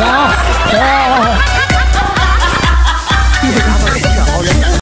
Yes. Yes.